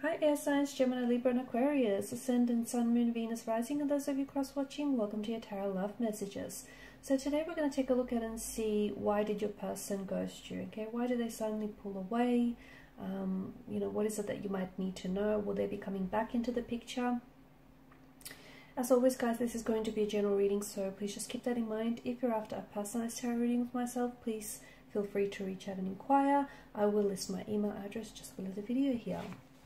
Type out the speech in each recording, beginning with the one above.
Hi air signs, Gemini, Libra and Aquarius, Ascendant, Sun, Moon, Venus, Rising, and those of you cross-watching, welcome to your Tarot Love Messages. So today we're going to take a look at and see why did your person ghost you, okay? Why did they suddenly pull away? Um, you know, what is it that you might need to know? Will they be coming back into the picture? As always, guys, this is going to be a general reading, so please just keep that in mind. If you're after a personalized tarot reading with myself, please feel free to reach out and inquire. I will list my email address just below the video here.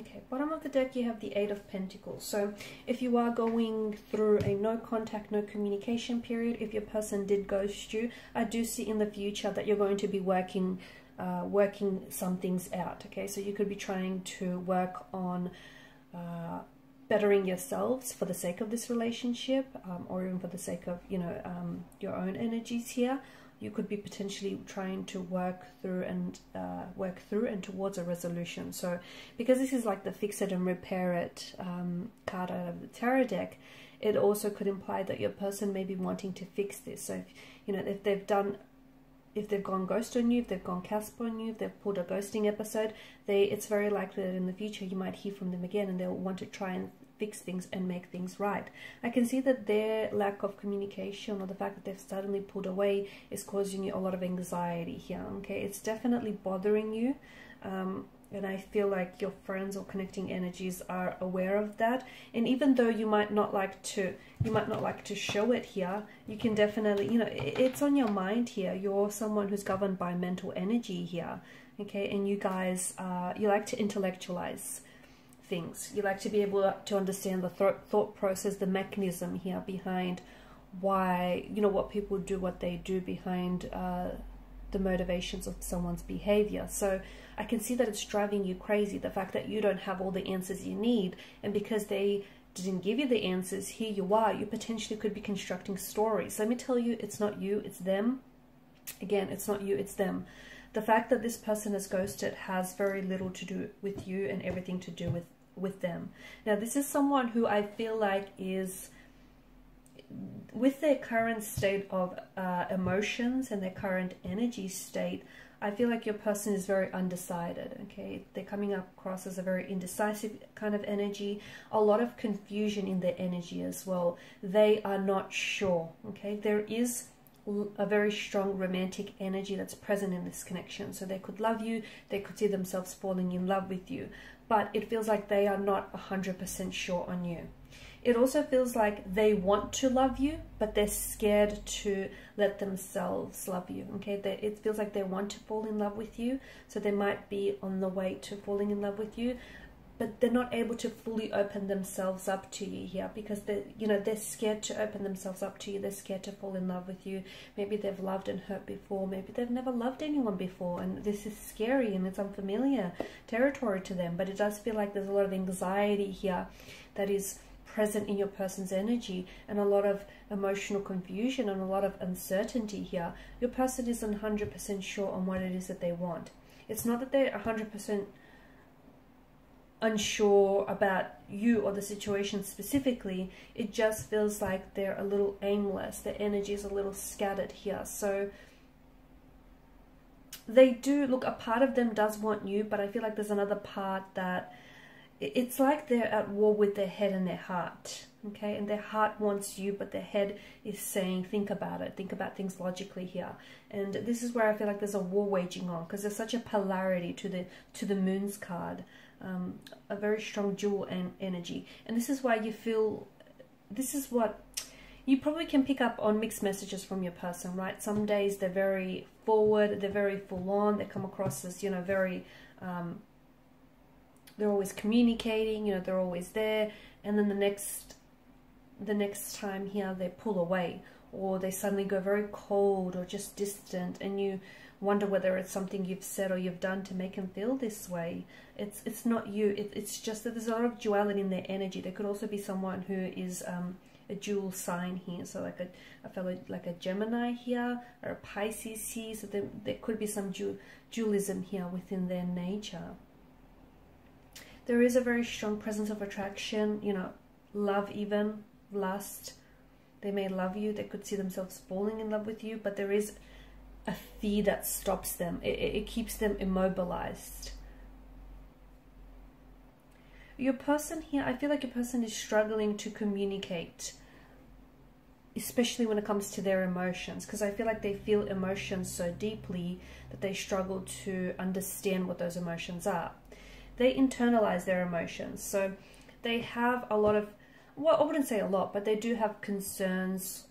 Okay, bottom of the deck you have the Eight of Pentacles. So if you are going through a no contact, no communication period, if your person did ghost you, I do see in the future that you're going to be working uh, working some things out. Okay, so you could be trying to work on uh, bettering yourselves for the sake of this relationship um, or even for the sake of, you know, um, your own energies here you could be potentially trying to work through and uh, work through and towards a resolution. So because this is like the fix it and repair it um, card out of the tarot deck, it also could imply that your person may be wanting to fix this. So if, you know if they've done if they've gone ghost on you, if they've gone Casper on you, if they've pulled a ghosting episode, they it's very likely that in the future you might hear from them again and they'll want to try and fix things and make things right. I can see that their lack of communication or the fact that they've suddenly pulled away is causing you a lot of anxiety here. Okay, it's definitely bothering you. Um, and I feel like your friends or connecting energies are aware of that. And even though you might not like to, you might not like to show it here, you can definitely, you know, it's on your mind here. You're someone who's governed by mental energy here, okay? And you guys, uh, you like to intellectualize things. You like to be able to understand the th thought process, the mechanism here behind why, you know, what people do, what they do behind uh, the motivations of someone's behavior. So I can see that it's driving you crazy, the fact that you don't have all the answers you need. And because they didn't give you the answers, here you are, you potentially could be constructing stories. Let me tell you, it's not you, it's them. Again, it's not you, it's them. The fact that this person is ghosted has very little to do with you and everything to do with with them. Now, this is someone who I feel like is with their current state of uh, emotions and their current energy state, I feel like your person is very undecided, okay? They're coming across as a very indecisive kind of energy, a lot of confusion in their energy as well. They are not sure, okay? There is a very strong romantic energy that's present in this connection. So they could love you, they could see themselves falling in love with you, but it feels like they are not 100% sure on you. It also feels like they want to love you, but they're scared to let themselves love you. Okay, they, it feels like they want to fall in love with you, so they might be on the way to falling in love with you, but they're not able to fully open themselves up to you here because they you know they're scared to open themselves up to you. They're scared to fall in love with you. Maybe they've loved and hurt before. Maybe they've never loved anyone before. And this is scary and it's unfamiliar territory to them. But it does feel like there's a lot of anxiety here that is present in your person's energy and a lot of emotional confusion and a lot of uncertainty here. Your person isn't 100% sure on what it is that they want. It's not that they're 100% unsure about you or the situation specifically, it just feels like they're a little aimless. Their energy is a little scattered here. So they do, look, a part of them does want you, but I feel like there's another part that it's like they're at war with their head and their heart. Okay, and their heart wants you, but their head is saying, think about it, think about things logically here. And this is where I feel like there's a war waging on because there's such a polarity to the to the moon's card um, a very strong dual en energy. And this is why you feel, this is what, you probably can pick up on mixed messages from your person, right? Some days they're very forward, they're very full on, they come across as, you know, very, um, they're always communicating, you know, they're always there. And then the next, the next time here they pull away or they suddenly go very cold or just distant and you wonder whether it's something you've said or you've done to make them feel this way. It's it's not you. It, it's just that there's a lot of duality in their energy. There could also be someone who is um, a dual sign here. So like a, a fellow like a Gemini here or a Pisces here. So there, there could be some du dualism here within their nature. There is a very strong presence of attraction, you know, love even, lust. They may love you. They could see themselves falling in love with you, but there is a fear that stops them. It, it, keeps them immobilized your person here, I feel like your person is struggling to communicate, especially when it comes to their emotions, because I feel like they feel emotions so deeply that they struggle to understand what those emotions are. They internalize their emotions, so they have a lot of, well, I wouldn't say a lot, but they do have concerns,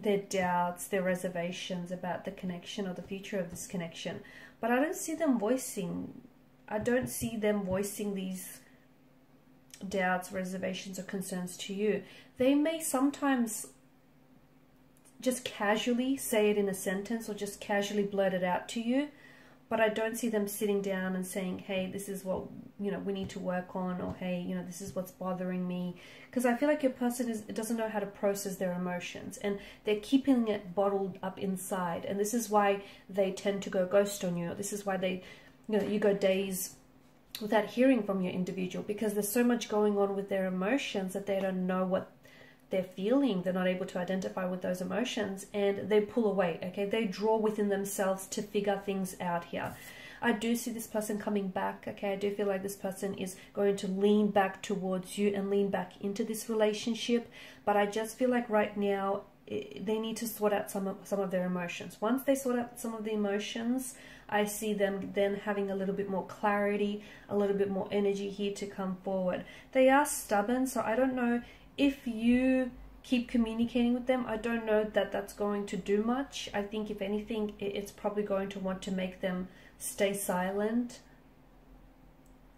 their doubts, their reservations about the connection or the future of this connection. But I don't see them voicing, I don't see them voicing these doubts, reservations, or concerns to you. They may sometimes just casually say it in a sentence or just casually blurt it out to you, but I don't see them sitting down and saying, hey, this is what, you know, we need to work on, or hey, you know, this is what's bothering me. Because I feel like your person is, doesn't know how to process their emotions and they're keeping it bottled up inside. And this is why they tend to go ghost on you. This is why they, you know, you go days without hearing from your individual because there's so much going on with their emotions that they don't know what they're feeling. They're not able to identify with those emotions and they pull away. Okay, they draw within themselves to figure things out here. I do see this person coming back. Okay, I do feel like this person is going to lean back towards you and lean back into this relationship. But I just feel like right now they need to sort out some of, some of their emotions. Once they sort out some of the emotions, I see them then having a little bit more clarity, a little bit more energy here to come forward. They are stubborn, so I don't know if you keep communicating with them. I don't know that that's going to do much. I think if anything, it's probably going to want to make them stay silent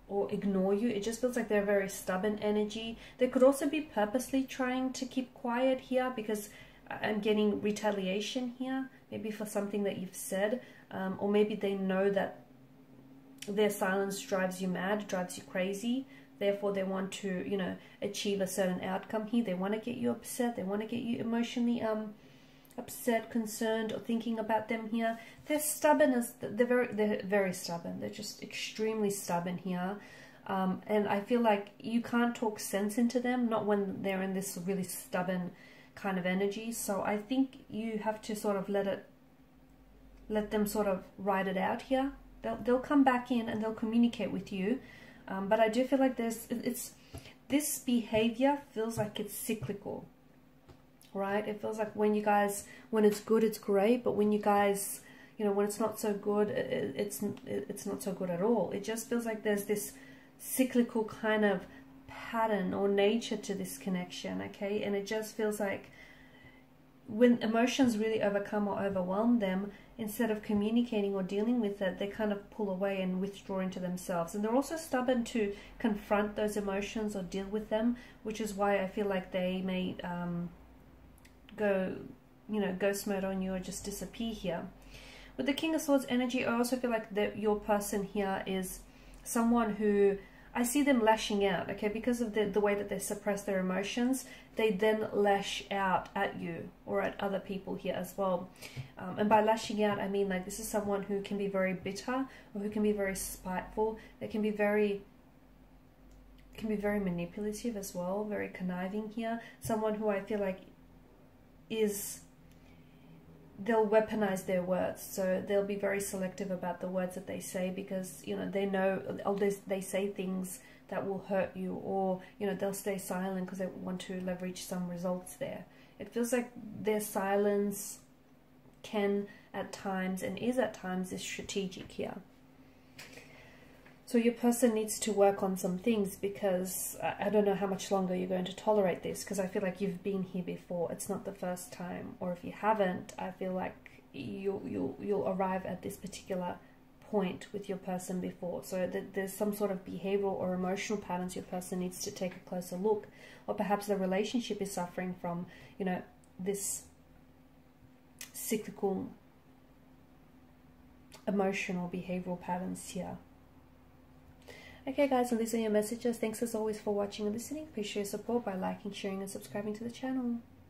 or ignore you. It just feels like they're very stubborn energy. They could also be purposely trying to keep quiet here because I'm getting retaliation here, maybe for something that you've said um, or maybe they know that their silence drives you mad, drives you crazy. Therefore, they want to, you know, achieve a certain outcome here. They want to get you upset. They want to get you emotionally um, upset, concerned, or thinking about them here. They're stubborn as they're very, they're very stubborn. They're just extremely stubborn here. Um, and I feel like you can't talk sense into them, not when they're in this really stubborn kind of energy. So I think you have to sort of let it let them sort of ride it out here. They'll, they'll come back in and they'll communicate with you. Um, but I do feel like there's, it's, this behavior feels like it's cyclical, right? It feels like when you guys, when it's good, it's great. But when you guys, you know, when it's not so good, it, it's, it's not so good at all. It just feels like there's this cyclical kind of pattern or nature to this connection, okay? And it just feels like when emotions really overcome or overwhelm them, instead of communicating or dealing with it, they kind of pull away and withdraw into themselves. And they're also stubborn to confront those emotions or deal with them, which is why I feel like they may um, go, you know, ghost mode on you or just disappear here. With the King of Swords energy, I also feel like that your person here is someone who I see them lashing out, okay, because of the, the way that they suppress their emotions, they then lash out at you or at other people here as well. Um, and by lashing out, I mean like this is someone who can be very bitter or who can be very spiteful. They can be very can be very manipulative as well, very conniving here. Someone who I feel like is they'll weaponize their words. So they'll be very selective about the words that they say because you know they know they, they say things that will hurt you or you know they'll stay silent because they want to leverage some results there. It feels like their silence can at times and is at times is strategic here so your person needs to work on some things because uh, I don't know how much longer you're going to tolerate this because I feel like you've been here before. It's not the first time. Or if you haven't, I feel like you'll, you'll, you'll arrive at this particular point with your person before. So there's some sort of behavioral or emotional patterns your person needs to take a closer look. Or perhaps the relationship is suffering from, you know, this cyclical emotional behavioral patterns here. Okay, guys, and these are your messages. Thanks as always for watching and listening. Please show your support by liking, sharing, and subscribing to the channel.